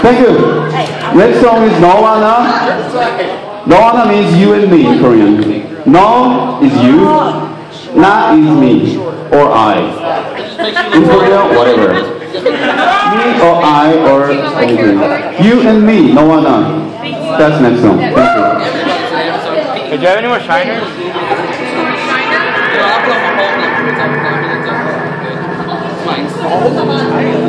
Thank you. Next song is No Wanna. No Wanna means you and me in Korean. No is you, na is me or I. In Korea, whatever. Me or I or anything. You and me, No Wanna. That's next song. Thank you. Hey, do you have any more shiners? Fine.